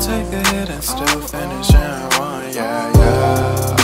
Take a hit and still finish in one, yeah, yeah.